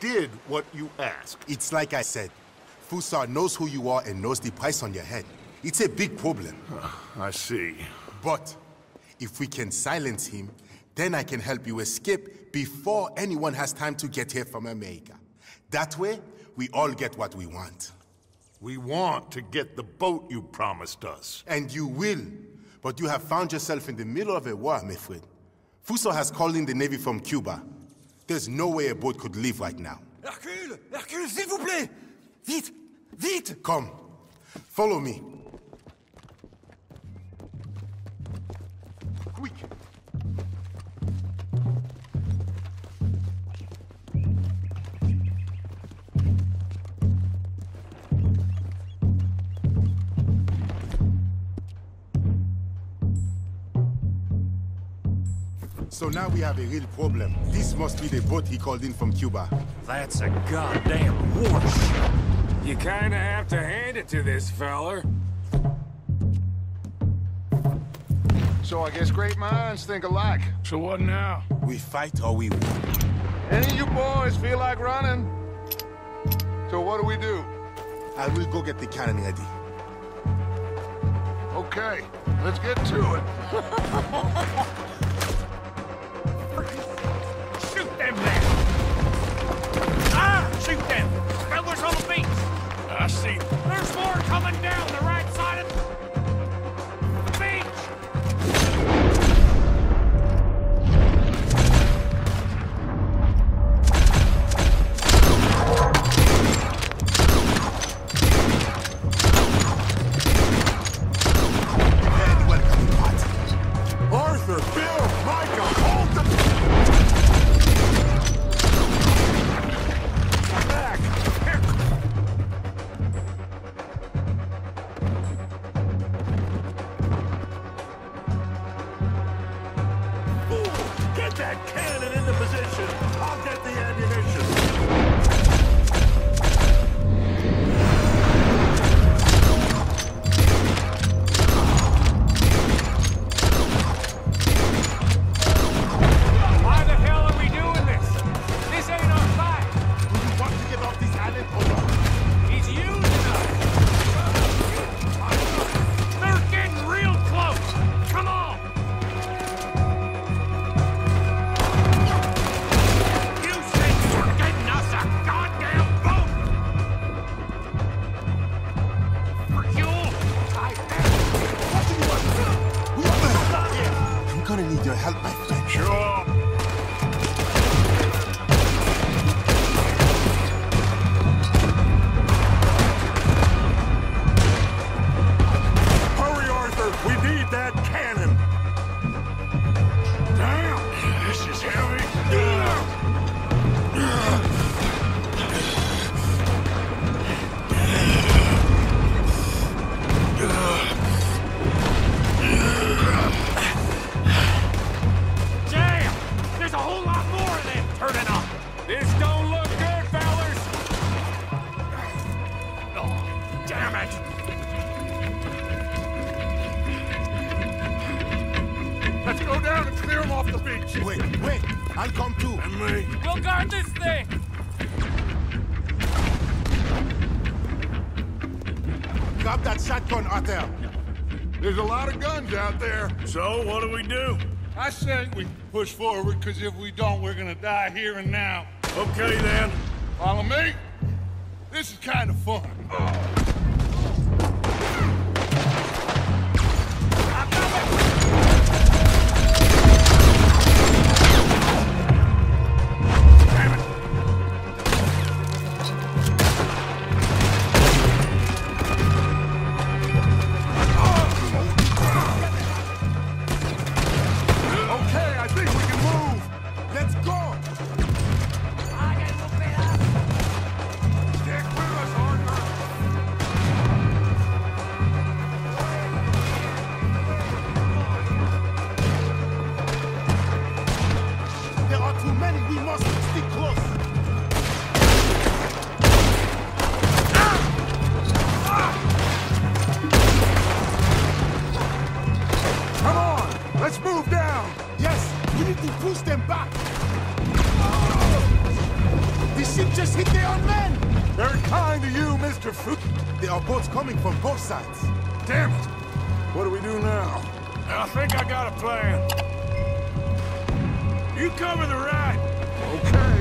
did what you asked. It's like I said. Fussar knows who you are and knows the price on your head. It's a big problem. Ah, I see. But if we can silence him, then I can help you escape before anyone has time to get here from America. That way, we all get what we want. We want to get the boat you promised us. And you will. But you have found yourself in the middle of a war, my friend. Fussar has called in the Navy from Cuba. There's no way a boat could leave right now. Hercule Hercule, s'il vous plaît Vite Vite Come. Follow me. So now we have a real problem. This must be the boat he called in from Cuba. That's a goddamn warship. You kinda have to hand it to this feller. So I guess great minds think alike. So what now? We fight or we win. Any of you boys feel like running? So what do we do? I will go get the cannon ready. Okay, let's get to it. coming down the right gonna need your help, my damn it! Let's go down and clear them off the beach! Wait, wait. I'll come too. And me. We'll guard this thing! Grab that shotgun, Arthur. There's a lot of guns out there. So, what do we do? I say we push forward, because if we don't, we're gonna die here and now. Okay, then. Follow me? This is kind of fun. Okay, after food. There are boats coming from both sides. Damn it! What do we do now? I think I got a plan. You cover the ride. Okay.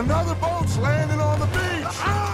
Another boat's landing on the beach.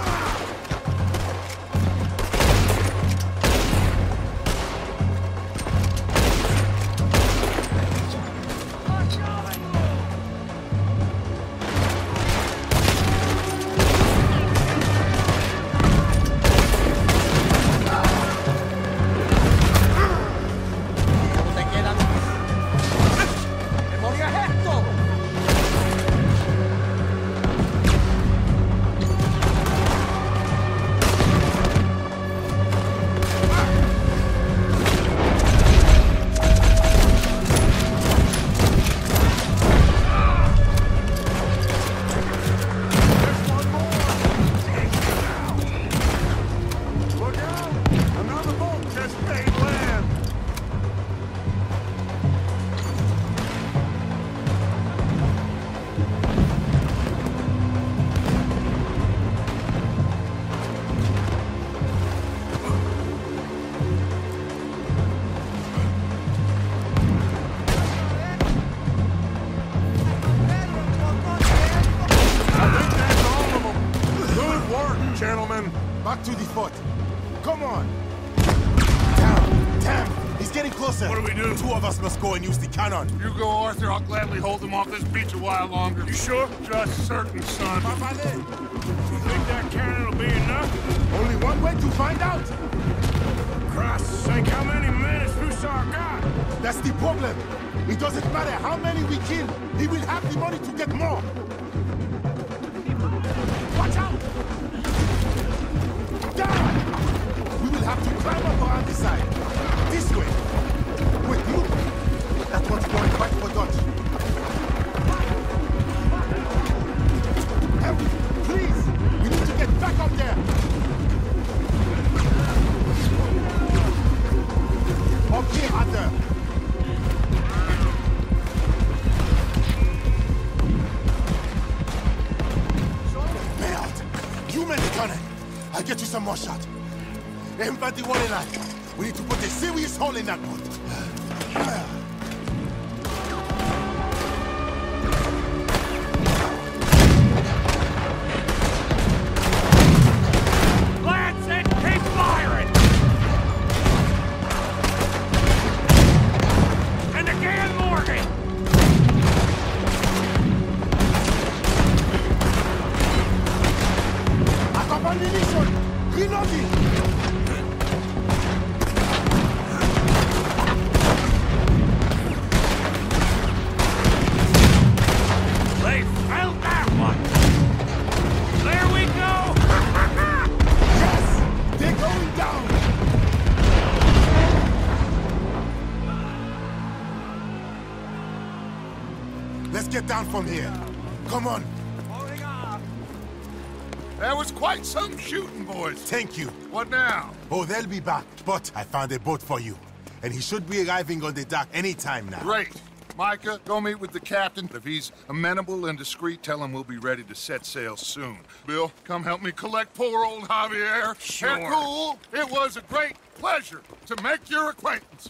Do? Two of us must go and use the cannon. You go, Arthur. I'll gladly hold them off this beach a while longer. You sure? Just certain, son. You think that cannon will be enough? Only one way to find out. Christ's sake, how many minutes Fussar got? That's the problem. It doesn't matter how many we kill. He will have the money to get more. Here, Arthur! Merde! The cannon! I'll get you some more shot. Everybody one in line. We need to put a serious hole in that boat. Let's get down from here. Come on. There was quite some shooting, boys. Thank you. What now? Oh, they'll be back. But I found a boat for you. And he should be arriving on the dock any time now. Great. Micah, go meet with the captain. If he's amenable and discreet, tell him we'll be ready to set sail soon. Bill, come help me collect poor old Javier. Sure. Hercule, it was a great pleasure to make your acquaintance.